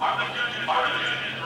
Armageddon. Armageddon.